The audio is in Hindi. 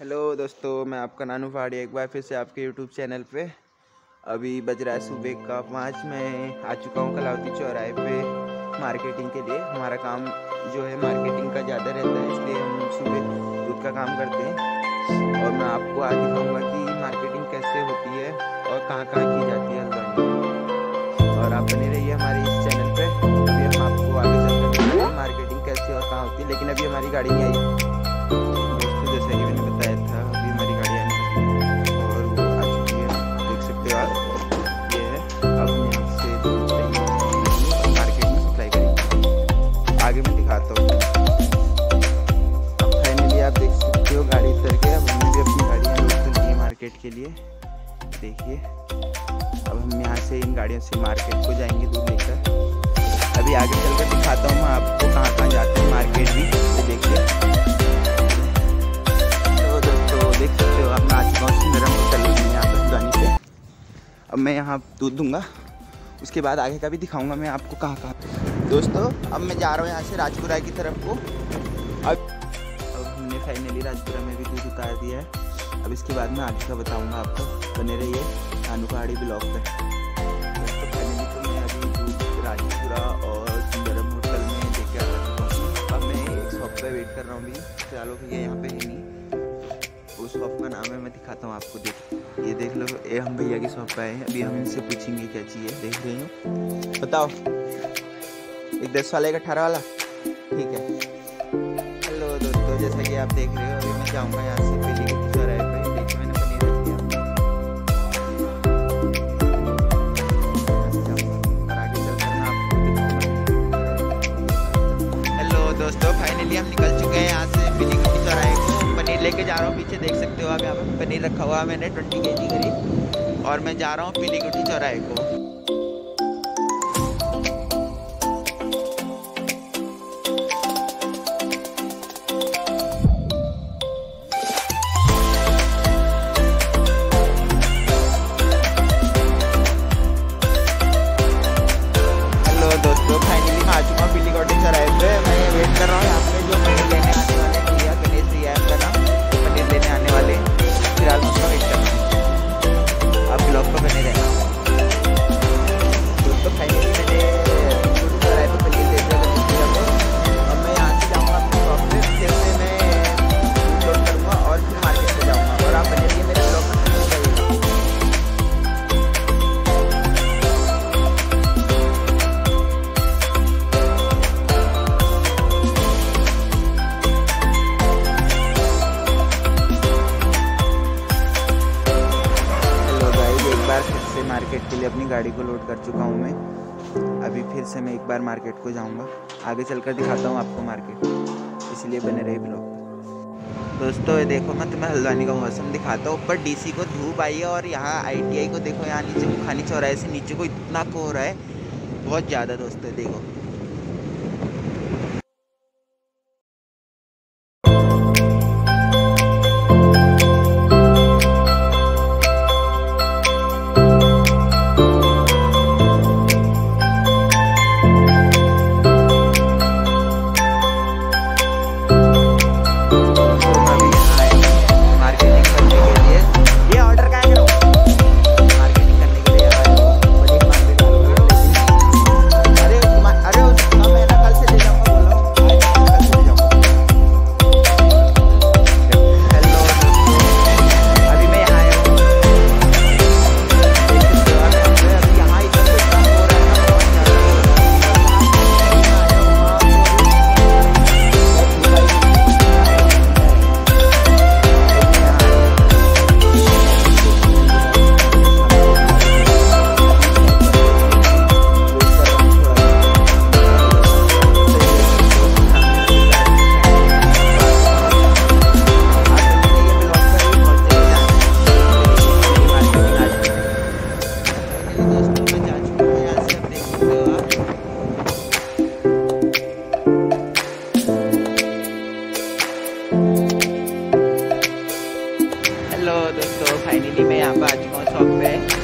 हेलो दोस्तों, मैं आपका नानू पहाड़ी एक बार फिर से आपके यूट्यूब चैनल पे। अभी बज रहा है सुबह का पाँच, मैं आ चुका हूँ कलावती चौराहे पे मार्केटिंग के लिए। हमारा काम जो है मार्केटिंग का ज़्यादा रहता है, इसलिए हम सुबह दूध का काम करते हैं। और मैं आपको आज दिखाऊँगा कि मार्केटिंग कैसे होती है और कहाँ कहाँ की जाती है हल्द्वानी और आप बने रहिए हमारे इस चैनल पर अभी हम आपको आगे चलकर मार्केटिंग कैसे और कहाँ होती है। लेकिन अभी हमारी गाड़ी नहीं आई। के लिए। देखिए, अब हम यहाँ से इन गाड़ियों से मार्केट को जाएँगे दूध लेकर। अभी आगे चलकर दिखाता हूँ मैं आपको कहाँ कहाँ जाते हैं मार्केट भी तो देखिए। तो दोस्तों, देख सकते हो आप मैं आ चुका हूँ होटल यहाँ पर जानी से अब मैं यहाँ दूध दूँगा। उसके बाद आगे का भी दिखाऊँगा मैं आपको कहाँ कहाँ दोस्तों, अब मैं जा रहा हूँ यहाँ से राजपुरा की तरफ़ को। अब अब हमने फाइनली राजपुरा में भी दूध उतार दिया है। अब इसके बाद मैं आगे का बताऊँगा आपको बने रहिए नानू पहाड़ी ब्लॉक पे। दोस्तों फाइनली मैं अभी राजपुरा और सुंदरम होटल में देखे आ अब मैं एक शॉप पे वेट कर रहा हूँ भी चलो भैया यहाँ पे है नहीं। उस शॉप का नाम है, मैं दिखाता हूँ आपको। देख, ये देख लो, ये हम भैया की शॉप पे आए हैं। अभी हम इनसे पूछेंगे क्या चाहिए देख रहे हो। बताओ। एक दस वाला, एक अठारह वाला। ठीक है। हेलो दोस्तों, जैसा कि आप देख रहे हो, अभी मैं जाऊँगा यहाँ से। पीली फाइनली हम निकल चुके हैं यहाँ से। पीली गुटी चौराहे को। पनीर लेके जा रहा हूँ, पीछे देख सकते हो आप यहाँ पर पनीर रखा हुआ है मैंने ट्वेंटी के जी करीब। और मैं जा रहा हूँ पीली गुटी चौराहे को। अपनी गाड़ी को लोड कर चुका हूँ मैं। अभी फिर से मैं एक बार मार्केट को जाऊँगा। आगे चलकर दिखाता हूँ आपको मार्केट इसलिए बने रहे ब्लॉग दोस्तों, ये देखो, मैं तुम्हें हल्द्वानी का मौसम दिखाता हूँ। ऊपर डीसी को धूप आई है और यहाँ आईटीआई को देखो, यहाँ नीचे मुखानी चौराहे से नीचे को इतना कोहरा है। बहुत ज़्यादा, दोस्तों देखो। दोस्तों फाइनली मैं यहाँ पर आ चुका हूँ। शॉप पे